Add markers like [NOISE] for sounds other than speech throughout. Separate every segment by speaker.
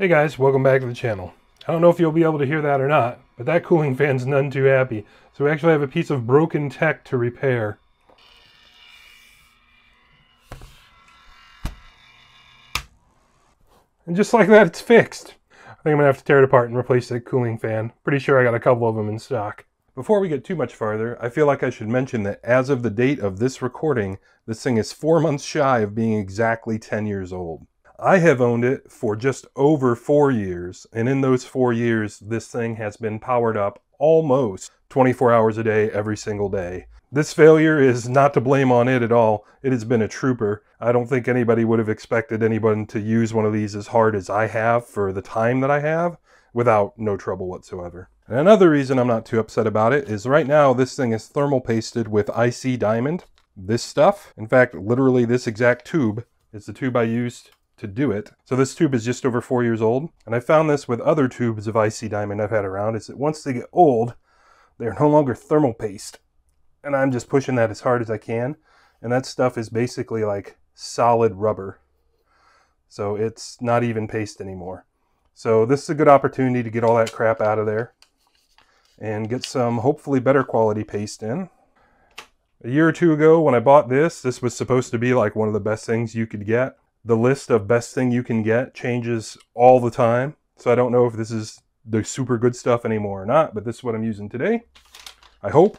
Speaker 1: Hey guys, welcome back to the channel. I don't know if you'll be able to hear that or not, but that cooling fan's none too happy. So we actually have a piece of broken tech to repair. And just like that, it's fixed. I think I'm gonna have to tear it apart and replace that cooling fan. Pretty sure I got a couple of them in stock. Before we get too much farther, I feel like I should mention that as of the date of this recording, this thing is four months shy of being exactly 10 years old. I have owned it for just over four years, and in those four years, this thing has been powered up almost 24 hours a day, every single day. This failure is not to blame on it at all. It has been a trooper. I don't think anybody would have expected anyone to use one of these as hard as I have for the time that I have without no trouble whatsoever. And another reason I'm not too upset about it is right now this thing is thermal pasted with IC Diamond. This stuff, in fact, literally this exact tube is the tube I used to do it. So this tube is just over four years old. And I found this with other tubes of IC Diamond I've had around is that once they get old, they're no longer thermal paste. And I'm just pushing that as hard as I can. And that stuff is basically like solid rubber. So it's not even paste anymore. So this is a good opportunity to get all that crap out of there and get some hopefully better quality paste in. A year or two ago when I bought this, this was supposed to be like one of the best things you could get the list of best thing you can get changes all the time. So I don't know if this is the super good stuff anymore or not, but this is what I'm using today. I hope,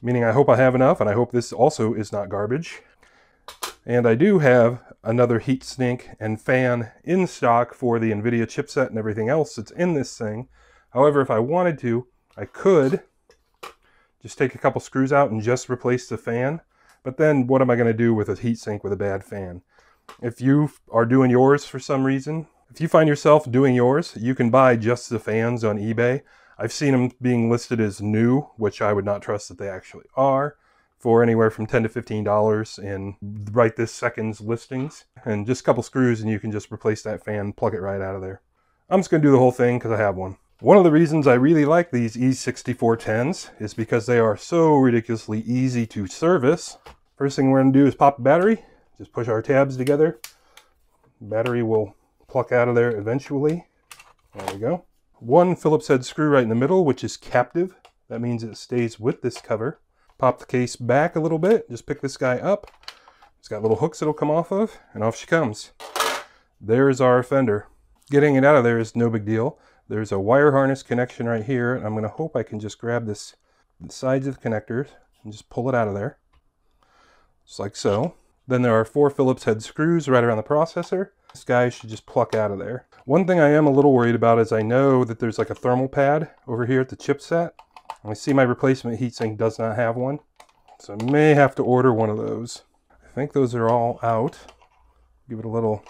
Speaker 1: meaning I hope I have enough, and I hope this also is not garbage. And I do have another heat sink and fan in stock for the NVIDIA chipset and everything else that's in this thing. However, if I wanted to, I could just take a couple screws out and just replace the fan. But then what am I going to do with a heatsink with a bad fan? If you are doing yours for some reason, if you find yourself doing yours, you can buy just the fans on eBay. I've seen them being listed as new, which I would not trust that they actually are, for anywhere from 10 to $15 in right this second's listings. And just a couple screws and you can just replace that fan, plug it right out of there. I'm just going to do the whole thing because I have one. One of the reasons I really like these E6410s is because they are so ridiculously easy to service. First thing we're going to do is pop the battery just push our tabs together. Battery will pluck out of there eventually. There we go. One Phillips head screw right in the middle, which is captive. That means it stays with this cover. Pop the case back a little bit. Just pick this guy up. It's got little hooks it'll come off of, and off she comes. There's our fender. Getting it out of there is no big deal. There's a wire harness connection right here, and I'm going to hope I can just grab this the sides of the connectors and just pull it out of there. Just like so. Then there are four Phillips head screws right around the processor. This guy should just pluck out of there. One thing I am a little worried about is I know that there's like a thermal pad over here at the chipset. I see my replacement heatsink does not have one. So I may have to order one of those. I think those are all out. Give it a little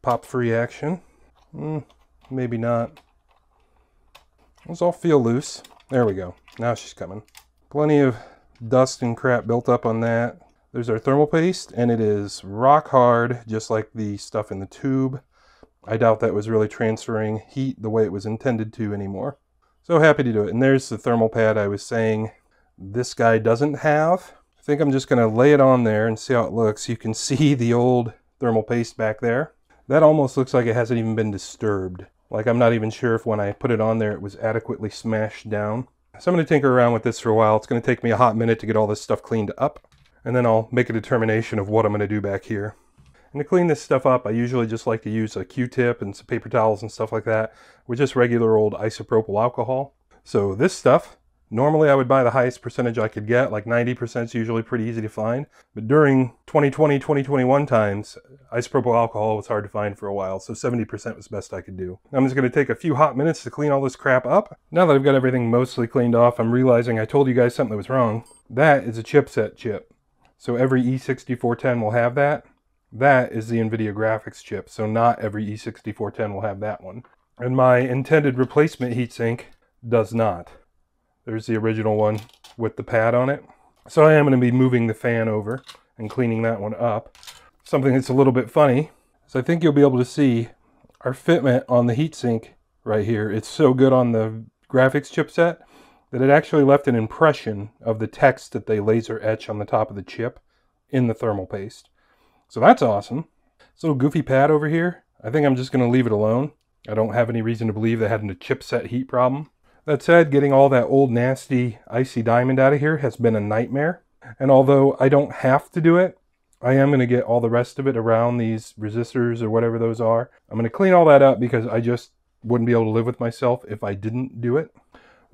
Speaker 1: pop-free action. Mm, maybe not. Those all feel loose. There we go. Now she's coming. Plenty of dust and crap built up on that. There's our thermal paste, and it is rock hard, just like the stuff in the tube. I doubt that was really transferring heat the way it was intended to anymore. So happy to do it. And there's the thermal pad I was saying this guy doesn't have. I think I'm just to lay it on there and see how it looks. You can [LAUGHS] see the old thermal paste back there. That almost looks like it hasn't even been disturbed. Like I'm not even sure if when I put it on there it was adequately smashed down. So I'm to tinker around with this for a while. It's to take me a hot minute to get all this stuff cleaned up and then I'll make a determination of what I'm going to do back here. And to clean this stuff up, I usually just like to use a Q-tip and some paper towels and stuff like that with just regular old isopropyl alcohol. So this stuff, normally I would buy the highest percentage I could get, like 90% is usually pretty easy to find. But during 2020, 2021 times, isopropyl alcohol was hard to find for a while, so 70% was best I could do. I'm just going to take a few hot minutes to clean all this crap up. Now that I've got everything mostly cleaned off, I'm realizing I told you guys something that was wrong. That is a chipset chip. So every E6410 will have that. That is the NVIDIA graphics chip, so not every E6410 will have that one. And my intended replacement heatsink does not. There's the original one with the pad on it. So I am going to be moving the fan over and cleaning that one up. Something that's a little bit funny is I think you'll be able to see our fitment on the heatsink right here. It's so good on the graphics chipset that it actually left an impression of the text that they laser etch on the top of the chip in the thermal paste. So that's awesome. This little goofy pad over here, I think I'm just going to leave it alone. I don't have any reason to believe they had a chipset heat problem. That said, getting all that old nasty IC Diamond out of here has been a nightmare. And although I don't have to do it, I am going to get all the rest of it around these resistors or whatever those are. I'm going to clean all that up because I just wouldn't be able to live with myself if I didn't do it.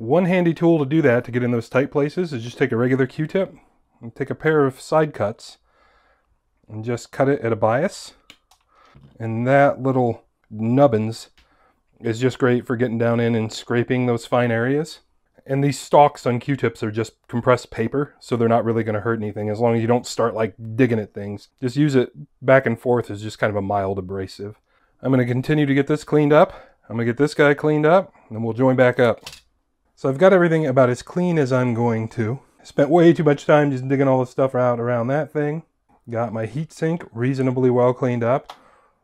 Speaker 1: One handy tool to do that to get in those tight places is just take a regular Q-tip and take a pair of side cuts and just cut it at a bias. And that little nubbins is just great for getting down in and scraping those fine areas. And these stalks on Q-tips are just compressed paper, so they're not really going to hurt anything as long as you don't start like digging at things. Just use it back and forth as just kind of a mild abrasive. I'm going to continue to get this cleaned up. I'm going to get this guy cleaned up, and we'll join back up. So I've got everything about as clean as I'm going to. Spent way too much time just digging all the stuff out around that thing. Got my heatsink reasonably well cleaned up.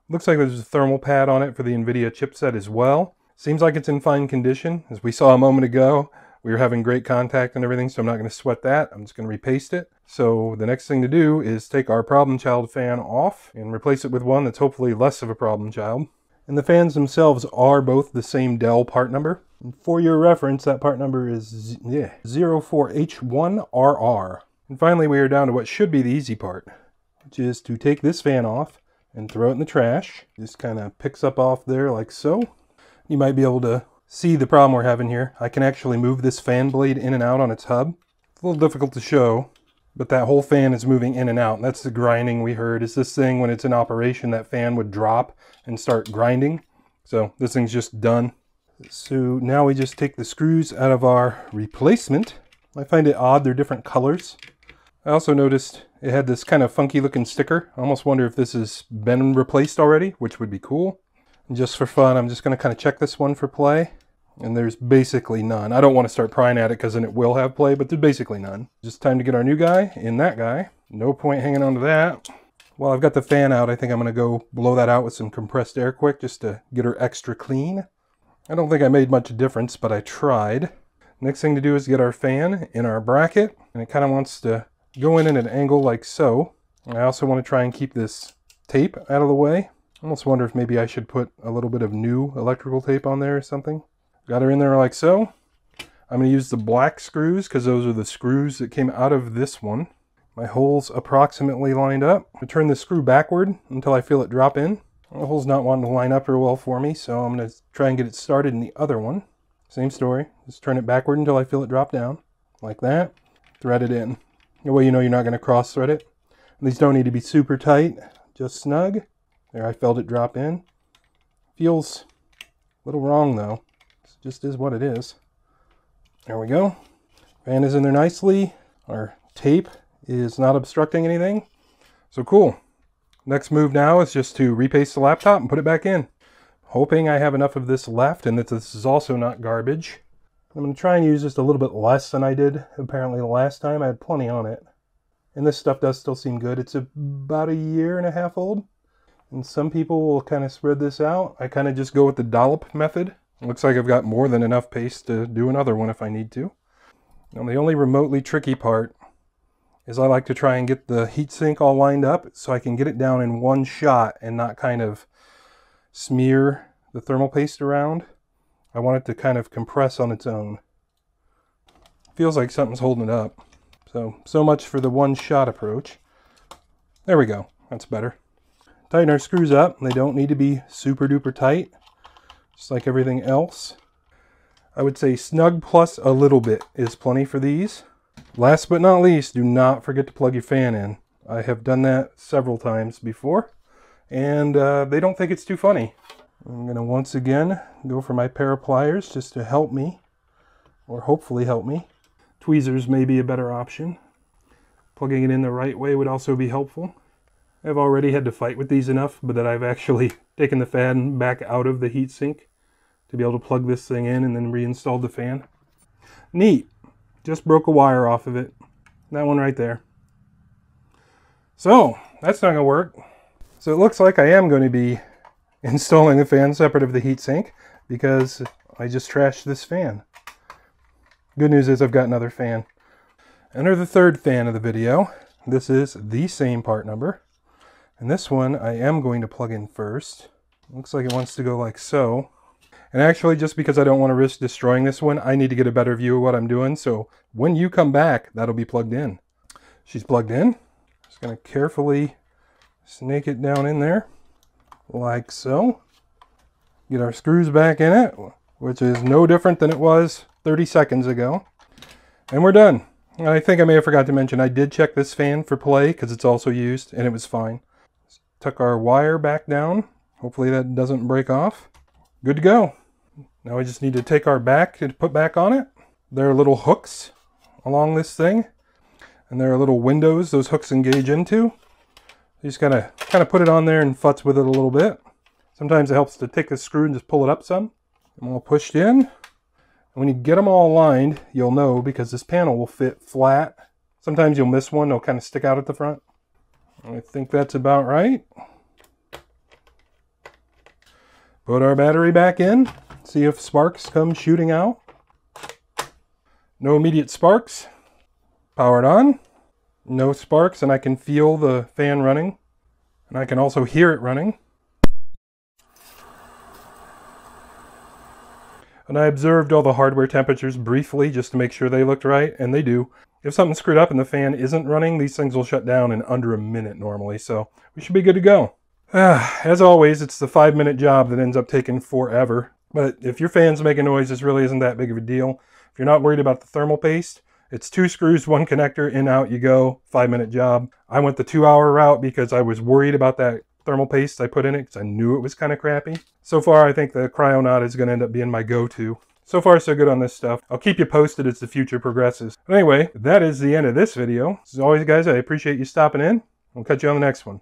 Speaker 1: Looks like there's a thermal pad on it for the NVIDIA chipset as well. Seems like it's in fine condition. As we saw a moment ago, we were having great contact and everything, so I'm not going to sweat that. I'm just going to repaste it. So the next thing to do is take our problem child fan off and replace it with one that's hopefully less of a problem child. And the fans themselves are both the same Dell part number. And for your reference, that part number is yeah, 04H1RR. And finally, we are down to what should be the easy part, which is to take this fan off and throw it in the trash. Just kind of picks up off there like so. You might be able to see the problem we're having here. I can actually move this fan blade in and out on its hub. It's a little difficult to show, but that whole fan is moving in and out. That's the grinding we heard. Is this thing, when it's in operation, that fan would drop and start grinding. So this thing's just done. So now we just take the screws out of our replacement. I find it odd they're different colors. I also noticed it had this kind of funky looking sticker. I almost wonder if this has been replaced already, which would be cool. And just for fun, I'm just going to kind of check this one for play. And there's basically none. I don't want to start prying at it because then it will have play, but there's basically none. Just time to get our new guy in that guy. No point hanging on to that. While I've got the fan out, I think I'm going to go blow that out with some compressed air quick just to get her extra clean. I don't think I made much difference, but I tried. Next thing to do is get our fan in our bracket, and it kind of wants to go in at an angle like so. I also want to try and keep this tape out of the way. I almost wonder if maybe I should put a little bit of new electrical tape on there or something. Got her in there like so. I'm going to use the black screws because those are the screws that came out of this one. My hole's approximately lined up. I turn the screw backward until I feel it drop in. The hole's not wanting to line up real well for me, so I'm going to try and get it started in the other one. Same story. Just turn it backward until I feel it drop down. Like that. Thread it in. That way you know you're not going to cross thread it. These don't need to be super tight, just snug. There, I felt it drop in. Feels a little wrong though. It just is what it is. There we go. Fan is in there nicely. Our tape is not obstructing anything. So cool. Next move now is just to repaste the laptop and put it back in. Hoping I have enough of this left and that this is also not garbage. I'm going to try and use just a little bit less than I did apparently the last time. I had plenty on it. And this stuff does still seem good. It's about a year and a half old. And some people will kind of spread this out. I kind of just go with the dollop method. looks like I've got more than enough paste to do another one if I need to. Now the only remotely tricky part is I like to try and get the heatsink all lined up so I can get it down in one shot and not kind of smear the thermal paste around. I want it to kind of compress on its own. Feels like something's holding it up. So, so much for the one shot approach. There we go. That's better. Tighten our screws up. They don't need to be super duper tight, just like everything else. I would say snug plus a little bit is plenty for these. Last but not least, do not forget to plug your fan in. I have done that several times before, and uh, they don't think it's too funny. I'm going to once again go for my pair of pliers just to help me, or hopefully help me. Tweezers may be a better option. Plugging it in the right way would also be helpful. I've already had to fight with these enough, but that I've actually [LAUGHS] taken the fan back out of the heatsink to be able to plug this thing in and then reinstalled the fan. Neat. Just broke a wire off of it. That one right there. So, that's not going to work. So it looks like I am going to be [LAUGHS] installing the fan separate of the heatsink because I just trashed this fan. Good news is I've got another fan. Enter the third fan of the video. This is the same part number. And this one I am going to plug in first. Looks like it wants to go like so. And actually, just because I don't want to risk destroying this one, I need to get a better view of what I'm doing. So when you come back, that'll be plugged in. She's plugged in. Just going to carefully snake it down in there like so. Get our screws back in it, which is no different than it was 30 seconds ago. And we're done. And I think I may have forgot to mention, I did check this fan for play because it's also used and it was fine. Tuck our wire back down. Hopefully that doesn't break off. Good to go. Now we just need to take our back and put back on it. There are little hooks along this thing. And there are little windows those hooks engage into. You just gotta kind of put it on there and futz with it a little bit. Sometimes it helps to take a screw and just pull it up some. I'm all pushed in. And when you get them all aligned, you'll know because this panel will fit flat. Sometimes you'll miss one, they'll kind of stick out at the front. I think that's about right. Put our battery back in, see if sparks come shooting out. No immediate sparks. Powered on. No sparks, and I can feel the fan running. And I can also hear it running. And I observed all the hardware temperatures briefly just to make sure they looked right, and they do. If something's screwed up and the fan isn't running, these things will shut down in under a minute normally, so we should be good to go. [SIGHS] As always, it's the five minute job that ends up taking forever. But if your fan's making noise, this really isn't that big of a deal. If you're not worried about the thermal paste, it's two screws, one connector, in, out you go, five minute job. I went the two hour route because I was worried about that thermal paste I put in it because I knew it was kind of crappy. So far, I think the Kryonaut is going to end up being my go-to. So far, so good on this stuff. I'll keep you posted as the future progresses. But anyway, that is the end of this video. As always, guys, I appreciate you stopping in. I'll catch you on the next one.